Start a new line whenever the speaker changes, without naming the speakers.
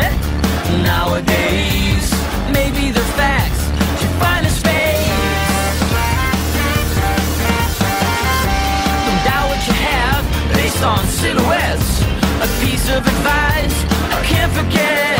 moment. Nowadays, maybe the facts should find a space. Don't doubt what you have based on silhouettes. A piece of advice I can't forget.